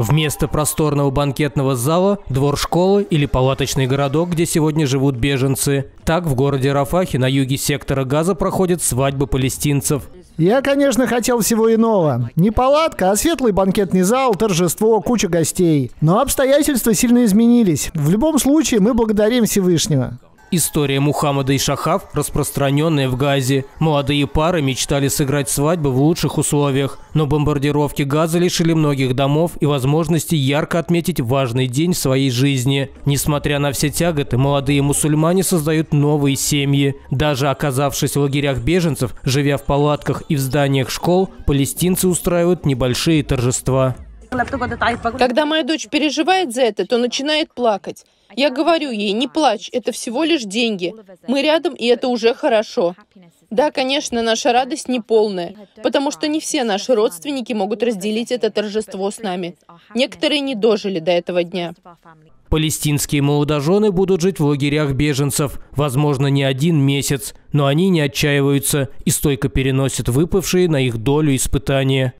Вместо просторного банкетного зала – двор школы или палаточный городок, где сегодня живут беженцы. Так в городе Рафахе на юге сектора Газа проходят свадьбы палестинцев. Я, конечно, хотел всего иного. Не палатка, а светлый банкетный зал, торжество, куча гостей. Но обстоятельства сильно изменились. В любом случае, мы благодарим Всевышнего. История Мухаммада и Шахав, распространенная в Газе. Молодые пары мечтали сыграть свадьбу в лучших условиях, но бомбардировки Газа лишили многих домов и возможности ярко отметить важный день в своей жизни. Несмотря на все тяготы, молодые мусульмане создают новые семьи. Даже оказавшись в лагерях беженцев, живя в палатках и в зданиях школ, палестинцы устраивают небольшие торжества. Когда моя дочь переживает за это, то начинает плакать. Я говорю ей, не плачь, это всего лишь деньги. Мы рядом, и это уже хорошо. Да, конечно, наша радость не полная, потому что не все наши родственники могут разделить это торжество с нами. Некоторые не дожили до этого дня. Палестинские молодожены будут жить в лагерях беженцев, возможно, не один месяц, но они не отчаиваются и стойко переносят выпавшие на их долю испытания.